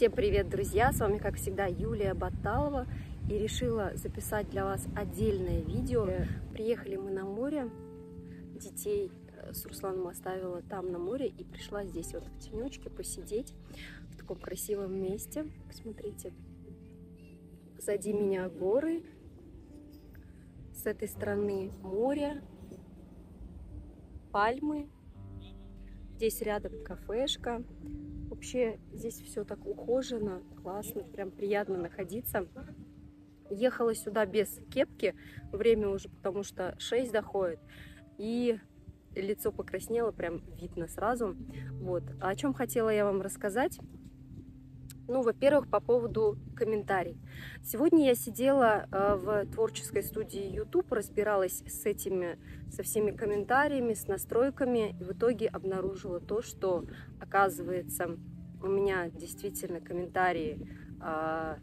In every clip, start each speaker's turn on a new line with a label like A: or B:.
A: Всем привет, друзья! С вами, как всегда, Юлия Баталова. И решила записать для вас отдельное видео. Приехали мы на море. Детей э, с Русланом оставила там на море и пришла здесь вот в тенечке посидеть в таком красивом месте. Посмотрите, позади меня горы, с этой стороны море, пальмы. Здесь рядом кафешка. Вообще здесь все так ухожено, классно, прям приятно находиться. Ехала сюда без кепки, время уже потому что 6 доходит. И лицо покраснело, прям видно сразу. Вот. А о чем хотела я вам рассказать? Ну, во-первых, по поводу комментариев. Сегодня я сидела э, в творческой студии YouTube, разбиралась с этими, со всеми комментариями, с настройками, и в итоге обнаружила то, что, оказывается, у меня действительно комментарии э,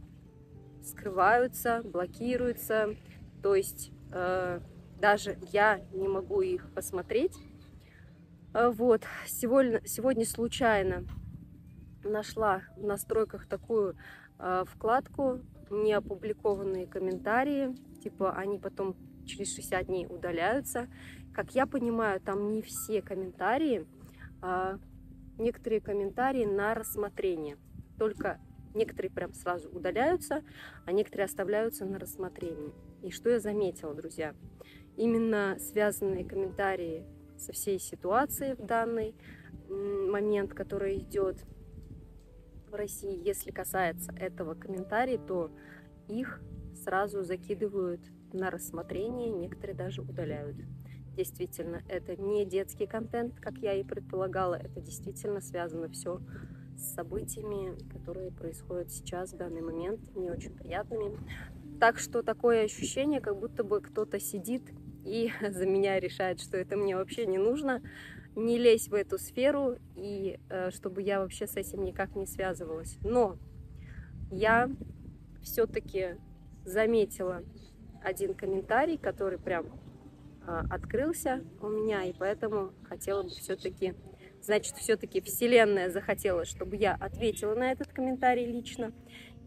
A: скрываются, блокируются, то есть э, даже я не могу их посмотреть. Вот, сегодня, сегодня случайно нашла в настройках такую э, вкладку не опубликованные комментарии, типа они потом через 60 дней удаляются. Как я понимаю, там не все комментарии, а некоторые комментарии на рассмотрение. Только некоторые прям сразу удаляются, а некоторые оставляются на рассмотрение. И что я заметила, друзья? Именно связанные комментарии со всей ситуацией в данный момент, который идет, в России, если касается этого комментария, то их сразу закидывают на рассмотрение, некоторые даже удаляют. Действительно, это не детский контент, как я и предполагала, это действительно связано все с событиями, которые происходят сейчас, в данный момент, не очень приятными. Так что такое ощущение, как будто бы кто-то сидит и за меня решает, что это мне вообще не нужно, не лезь в эту сферу, и э, чтобы я вообще с этим никак не связывалась. Но я все-таки заметила один комментарий, который прям э, открылся у меня, и поэтому хотела бы все-таки, значит, все-таки Вселенная захотела, чтобы я ответила на этот комментарий лично,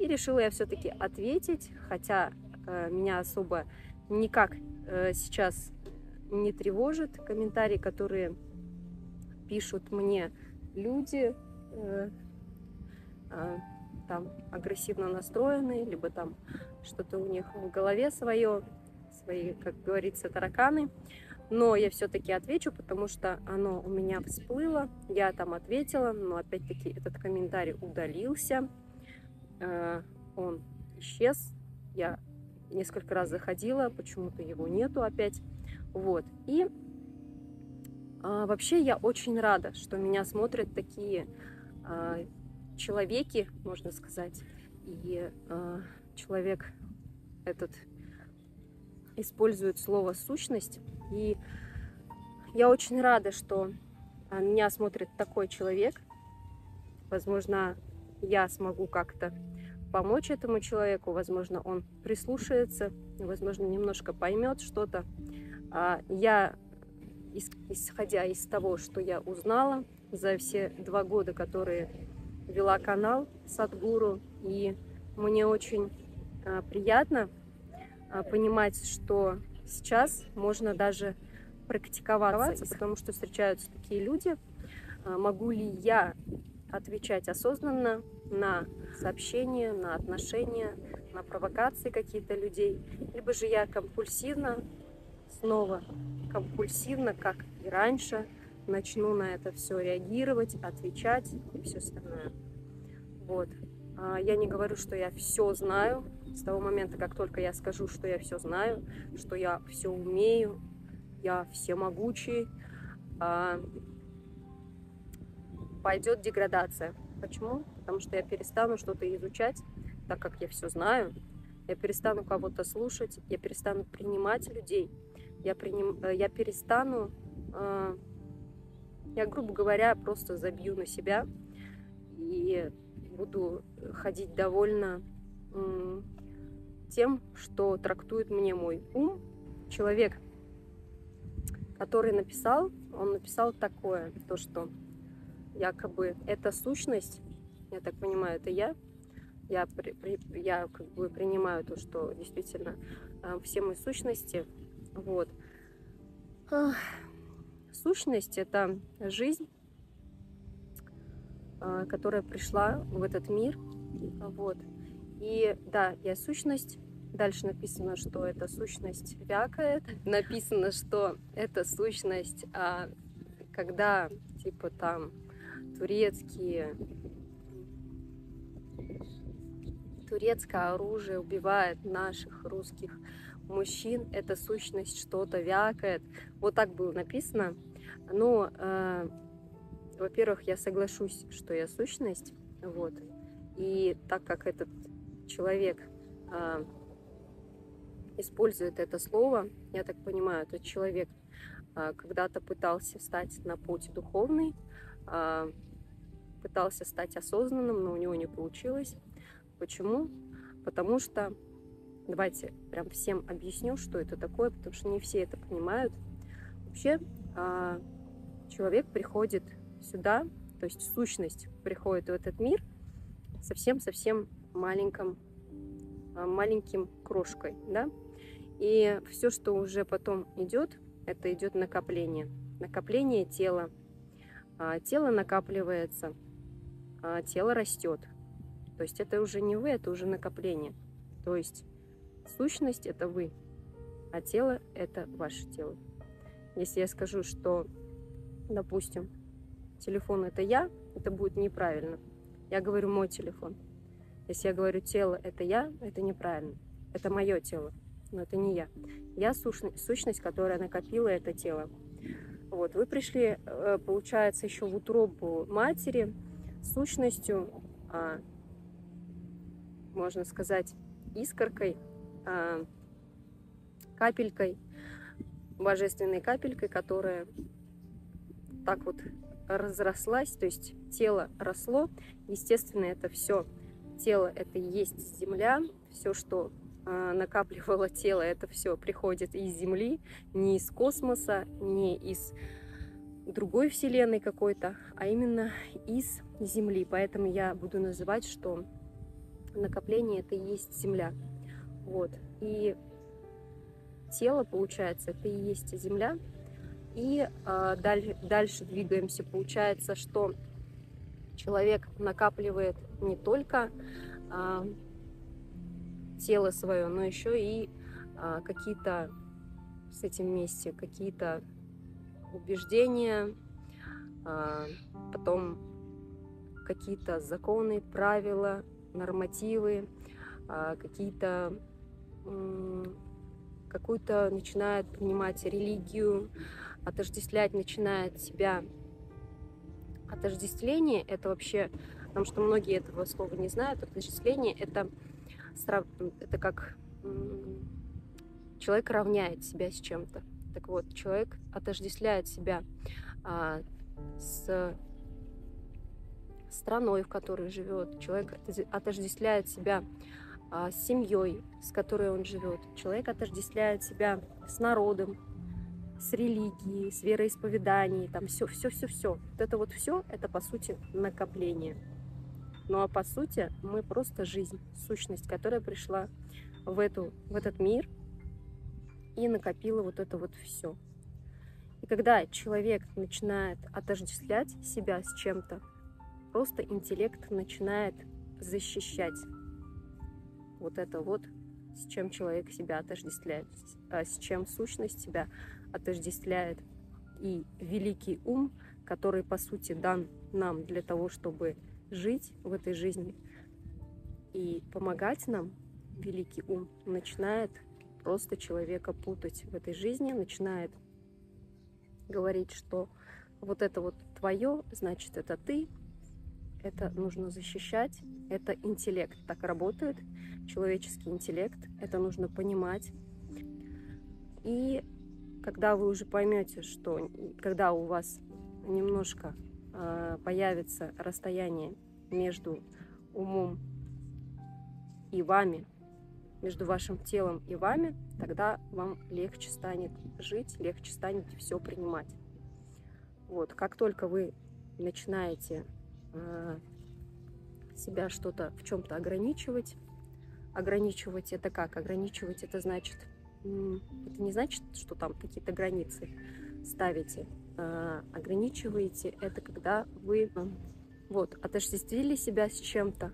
A: и решила я все-таки ответить, хотя э, меня особо никак э, сейчас не тревожит комментарии, которые пишут мне люди э, э, там агрессивно настроенные, либо там что-то у них в голове свое, свои, как говорится, тараканы. Но я все-таки отвечу, потому что оно у меня всплыло, я там ответила, но опять-таки этот комментарий удалился, э, он исчез, я несколько раз заходила, почему-то его нету опять, вот, и а, вообще я очень рада, что меня смотрят такие а, человеки, можно сказать. И а, человек этот использует слово сущность. И я очень рада, что меня смотрит такой человек. Возможно, я смогу как-то помочь этому человеку, возможно, он прислушается, возможно, немножко поймет что-то. Я исходя из того, что я узнала за все два года, которые вела канал Садгуру. И мне очень а, приятно а, понимать, что сейчас можно даже практиковаться, потому что встречаются такие люди. А, могу ли я отвечать осознанно на сообщения, на отношения, на провокации какие-то людей, либо же я компульсивно снова компульсивно, как и раньше, начну на это все реагировать, отвечать и все остальное. Вот. А, я не говорю, что я все знаю. С того момента, как только я скажу, что я все знаю, что я все умею, я всемогучий, а, пойдет деградация. Почему? Потому что я перестану что-то изучать, так как я все знаю, я перестану кого-то слушать, я перестану принимать людей, я, приним, э, я перестану, э, я, грубо говоря, просто забью на себя и буду ходить довольно тем, что трактует мне мой ум. Человек, который написал, он написал такое, то, что якобы эта сущность я так понимаю, это я. Я, при, при, я как бы принимаю то, что действительно э, все мы сущности. Вот. Сущность – это жизнь, э, которая пришла в этот мир. Вот. И да, я сущность. Дальше написано, что эта сущность вякает. Написано, что эта сущность, а, когда типа там турецкие турецкое оружие убивает наших русских мужчин, эта сущность что-то вякает. Вот так было написано. Но, э, во-первых, я соглашусь, что я сущность, вот. И так как этот человек э, использует это слово, я так понимаю, этот человек э, когда-то пытался встать на путь духовный, э, пытался стать осознанным, но у него не получилось. Почему? Потому что, давайте прям всем объясню, что это такое, потому что не все это понимают. Вообще а, человек приходит сюда, то есть сущность приходит в этот мир совсем-совсем маленьким, а, маленьким крошкой, да, и все, что уже потом идет, это идет накопление, накопление тела, а, тело накапливается, тело растет, то есть это уже не вы, это уже накопление. То есть сущность это вы, а тело это ваше тело. Если я скажу, что, допустим, телефон это я, это будет неправильно. Я говорю мой телефон. Если я говорю тело это я, это неправильно. Это мое тело, но это не я. Я сущность, сущность которая накопила это тело. Вот, вы пришли, э, получается, еще в утробу матери сущностью а, можно сказать, искоркой, капелькой, божественной капелькой, которая так вот разрослась, то есть тело росло. Естественно, это все тело, это и есть земля, все, что а, накапливало тело, это все приходит из Земли, не из космоса, не из другой вселенной какой-то, а именно из Земли. Поэтому я буду называть, что накопление это и есть земля. Вот. И тело, получается, это и есть земля. И э, даль, дальше двигаемся. Получается, что человек накапливает не только э, тело свое, но еще и э, какие-то с этим вместе, какие-то убеждения, э, потом какие-то законы, правила, нормативы, а, какие-то какую-то начинает принимать религию, отождествлять начинает себя. Отождествление это вообще, потому что многие этого слова не знают, отождествление это, это как человек равняет себя с чем-то. Так вот, человек отождествляет себя а, с страной, в которой живет. Человек отождествляет себя с семьей, с которой он живет. Человек отождествляет себя с народом, с религией, с вероисповеданием, там все, все, все, все. Вот это вот все, это по сути накопление. Ну а по сути мы просто жизнь, сущность, которая пришла в, эту, в этот мир и накопила вот это вот все. И когда человек начинает отождествлять себя с чем-то, просто интеллект начинает защищать вот это вот, с чем человек себя отождествляет, а с чем сущность себя отождествляет. И великий ум, который, по сути, дан нам для того, чтобы жить в этой жизни и помогать нам, великий ум, начинает просто человека путать в этой жизни, начинает говорить, что вот это вот твое, значит, это ты, это нужно защищать, это интеллект, так работает. Человеческий интеллект, это нужно понимать. И когда вы уже поймете, что когда у вас немножко э, появится расстояние между умом и вами, между вашим телом и вами, тогда вам легче станет жить, легче станет все принимать. Вот, как только вы начинаете себя что-то в чем-то ограничивать. Ограничивать это как? Ограничивать это значит, это не значит, что там какие-то границы ставите. А, ограничиваете это когда вы вот отождествили себя с чем-то,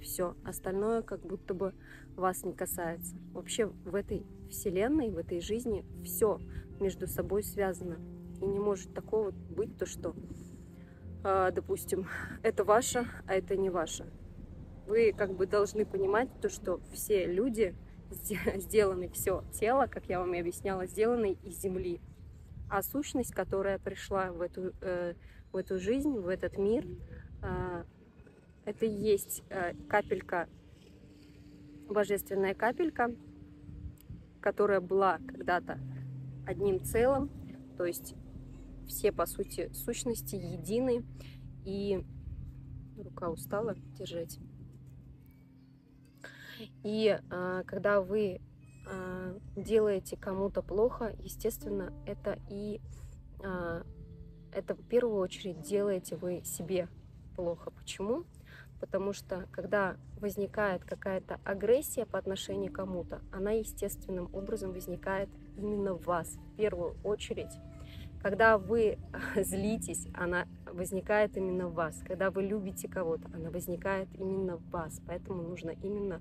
A: все. Остальное как будто бы вас не касается. Вообще в этой вселенной, в этой жизни все между собой связано. И не может такого быть, то что, э, допустим, это ваше, а это не ваше. Вы как бы должны понимать то, что все люди сделаны, все тело, как я вам и объясняла, сделаны из земли. А сущность, которая пришла в эту, э, в эту жизнь, в этот мир, э, это и есть э, капелька, божественная капелька, которая была когда-то одним целым, то есть все, по сути, сущности едины, и рука устала держать. И а, когда вы а, делаете кому-то плохо, естественно, это и а, это в первую очередь делаете вы себе плохо. Почему? потому что когда возникает какая-то агрессия по отношению к кому-то, она естественным образом возникает именно в вас, в первую очередь. Когда вы злитесь, она возникает именно в вас. Когда вы любите кого-то, она возникает именно в вас. Поэтому нужно именно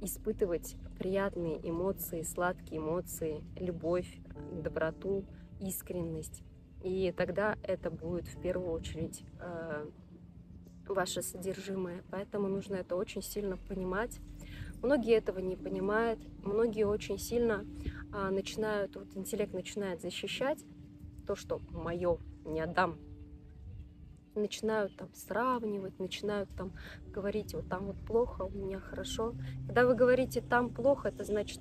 A: испытывать приятные эмоции, сладкие эмоции, любовь, доброту, искренность. И тогда это будет в первую очередь э, ваше содержимое. Поэтому нужно это очень сильно понимать. Многие этого не понимают, многие очень сильно а, начинают, вот интеллект начинает защищать то, что мое, не отдам. Начинают там сравнивать, начинают там говорить, вот там вот плохо, у меня хорошо. Когда вы говорите там плохо, это значит,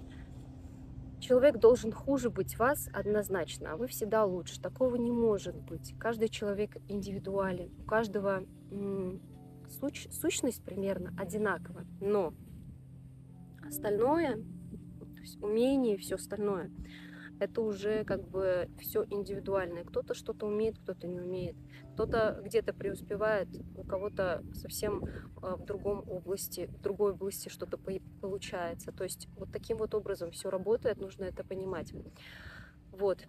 A: человек должен хуже быть вас однозначно, а вы всегда лучше. Такого не может быть. Каждый человек индивидуален, у каждого суч, сущность примерно одинакова, но остальное, то есть умение все остальное, это уже как бы все индивидуальное. Кто-то что-то умеет, кто-то не умеет. Кто-то где-то преуспевает, у кого-то совсем а, в другом области, в другой области что-то получается. То есть вот таким вот образом все работает, нужно это понимать. Вот.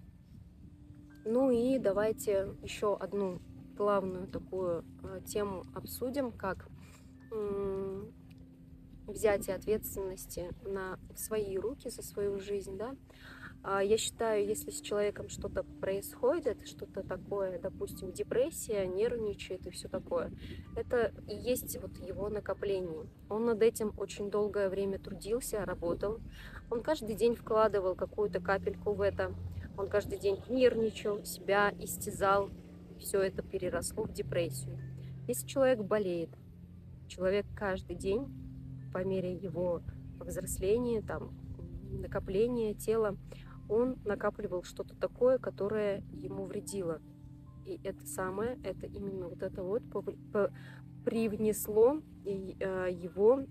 A: Ну и давайте еще одну главную такую э, тему обсудим, как взятие ответственности на свои руки за свою жизнь, да. А я считаю, если с человеком что-то происходит, что-то такое, допустим, депрессия, нервничает и все такое, это и есть вот его накопление. Он над этим очень долгое время трудился, работал. Он каждый день вкладывал какую-то капельку в это. Он каждый день нервничал, себя истязал, все это переросло в депрессию. Если человек болеет, человек каждый день, по мере его взросления, там, накопления тела, он накапливал что-то такое, которое ему вредило. И это самое, это именно вот это вот привнесло э, его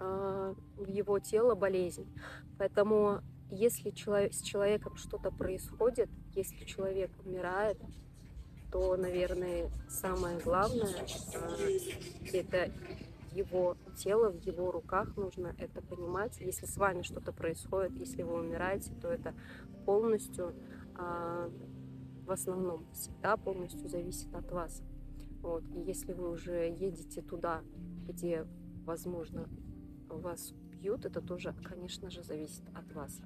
A: э, в его тело болезнь. Поэтому если с человеком что-то происходит, если человек умирает, то, наверное, самое главное а, это его тело в его руках нужно это понимать. Если с вами что-то происходит, если вы умираете, то это полностью, а, в основном, всегда полностью зависит от вас. Вот. И если вы уже едете туда, где, возможно, вас бьют, это тоже, конечно же, зависит от вас.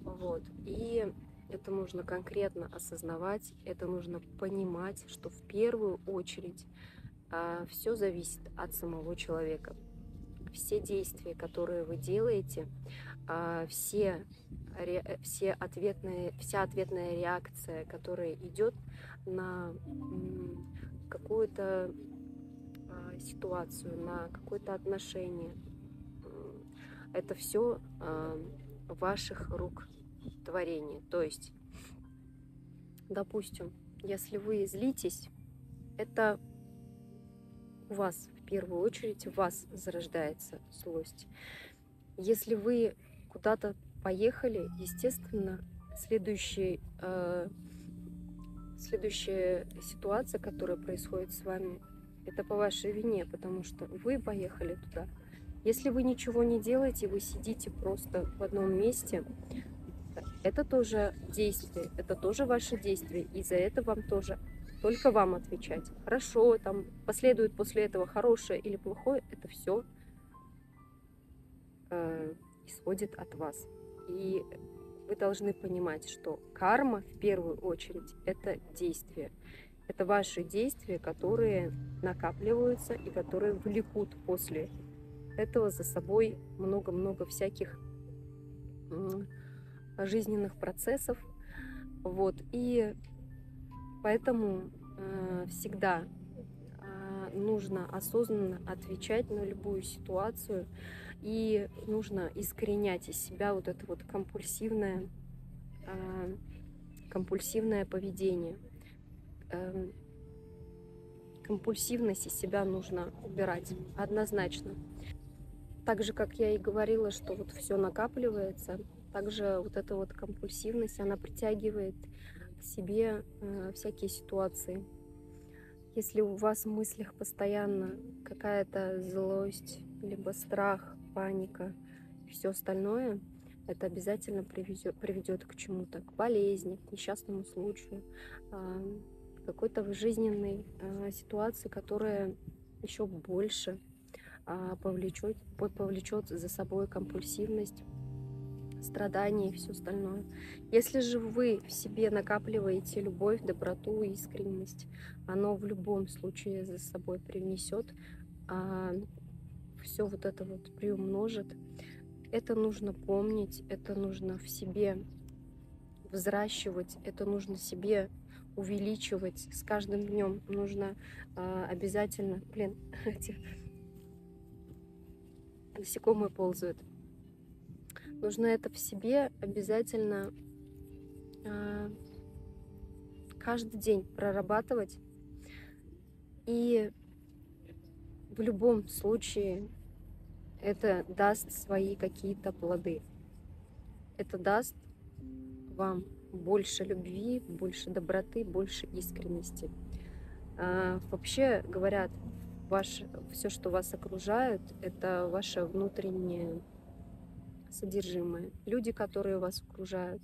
A: Вот. И это нужно конкретно осознавать, это нужно понимать, что в первую очередь все зависит от самого человека. Все действия, которые вы делаете, а, все, все ответные, вся ответная реакция, которая идет на какую-то а, ситуацию, на какое-то отношение, это все а, ваших рук творение. То есть, допустим, если вы злитесь, это у вас в первую очередь, у вас зарождается злость. Если вы куда-то поехали, естественно, следующий, э, следующая ситуация, которая происходит с вами, это по вашей вине, потому что вы поехали туда. Если вы ничего не делаете, вы сидите просто в одном месте, это тоже действие, это тоже ваше действие, и за это вам тоже только вам отвечать. Хорошо, там последует после этого хорошее или плохое, это все э, исходит от вас. И вы должны понимать, что карма в первую очередь это действие. Это ваши действия, которые накапливаются и которые влекут после этого за собой много-много всяких жизненных процессов. Вот. И поэтому э, всегда э, нужно осознанно отвечать на любую ситуацию и нужно искоренять из себя вот это вот компульсивное, э, компульсивное поведение. Э, компульсивность из себя нужно убирать однозначно. Так же, как я и говорила, что вот все накапливается, также вот эта вот компульсивность, она притягивает к себе э, всякие ситуации. Если у вас в мыслях постоянно какая-то злость, либо страх, паника все остальное, это обязательно приведет, приведет к чему-то, к болезни, к несчастному случаю, э, какой-то жизненной э, ситуации, которая еще больше а, повлечет, повлечет за собой компульсивность, страдания и все остальное. Если же вы в себе накапливаете любовь, доброту, искренность, оно в любом случае за собой привнесет, а все вот это вот приумножит. Это нужно помнить, это нужно в себе взращивать, это нужно себе увеличивать с каждым днем. Нужно а, обязательно, блин, эти насекомые ползают. Нужно это в себе обязательно э, каждый день прорабатывать. И в любом случае это даст свои какие-то плоды. Это даст вам больше любви, больше доброты, больше искренности. А, вообще говорят, ваше, все, что вас окружает, это ваше внутреннее содержимое. Люди, которые вас окружают,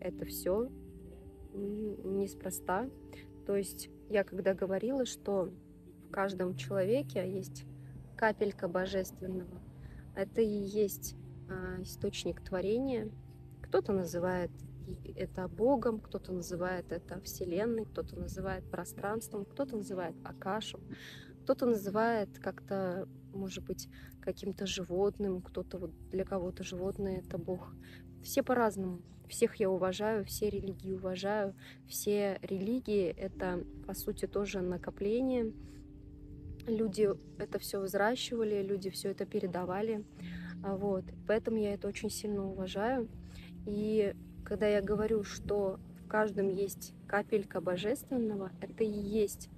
A: это все неспроста. То есть я когда говорила, что в каждом человеке есть капелька божественного, это и есть а, источник творения. Кто-то называет это Богом, кто-то называет это Вселенной, кто-то называет пространством, кто-то называет Акашем. Кто-то называет как-то, может быть, каким-то животным, кто-то вот для кого-то животное это Бог. Все по-разному. Всех я уважаю, все религии уважаю. Все религии это, по сути, тоже накопление. Люди это все взращивали, люди все это передавали. А вот. Поэтому я это очень сильно уважаю. И когда я говорю, что в каждом есть капелька божественного, это и есть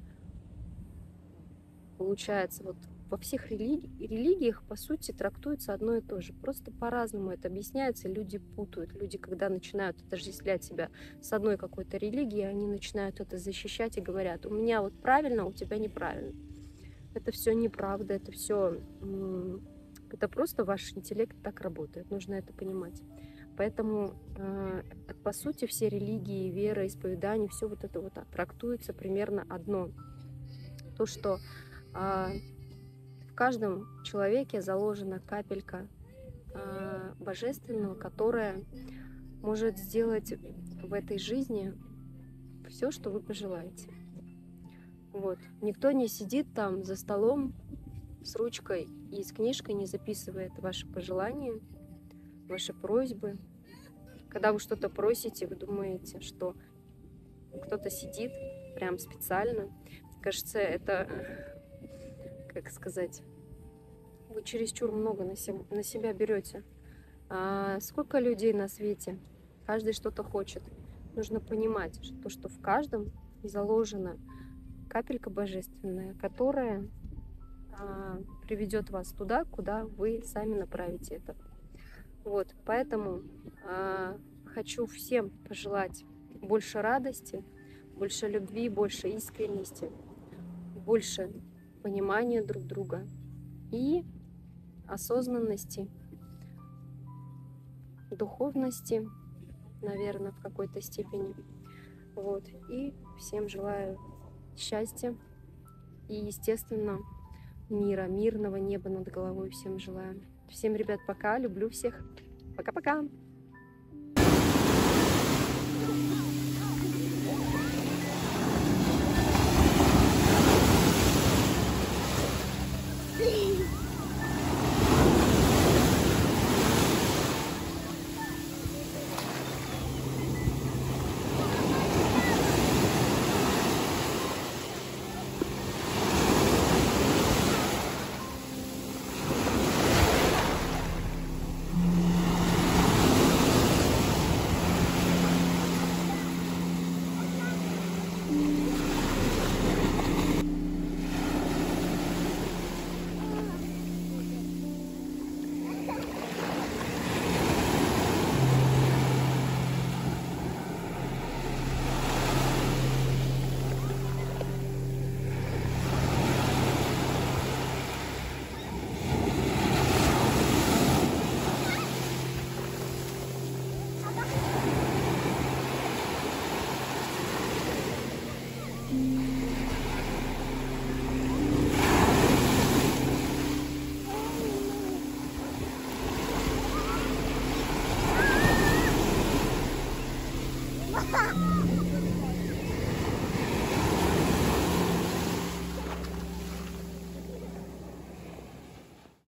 A: получается, вот во всех религи религиях, по сути, трактуется одно и то же. Просто по-разному это объясняется, люди путают. Люди, когда начинают отождествлять себя с одной какой-то религией, они начинают это защищать и говорят, у меня вот правильно, а у тебя неправильно. Это все неправда, это все... Это просто ваш интеллект так работает, нужно это понимать. Поэтому, э, по сути, все религии, вера, исповедания, все вот это вот трактуется примерно одно. То, что а, в каждом человеке заложена капелька а, божественного, которая может сделать в этой жизни все, что вы пожелаете. Вот. Никто не сидит там за столом с ручкой и с книжкой не записывает ваши пожелания, ваши просьбы. Когда вы что-то просите, вы думаете, что кто-то сидит прям специально. Кажется, это как сказать, вы чересчур много на, себя, на себя берете. А сколько людей на свете? Каждый что-то хочет. Нужно понимать, что, что в каждом заложена капелька божественная, которая а, приведет вас туда, куда вы сами направите это. Вот, поэтому а, хочу всем пожелать больше радости, больше любви, больше искренности, больше понимания друг друга и осознанности, духовности, наверное, в какой-то степени. Вот. И всем желаю счастья и, естественно, мира, мирного неба над головой всем желаю. Всем, ребят, пока, люблю всех. Пока-пока.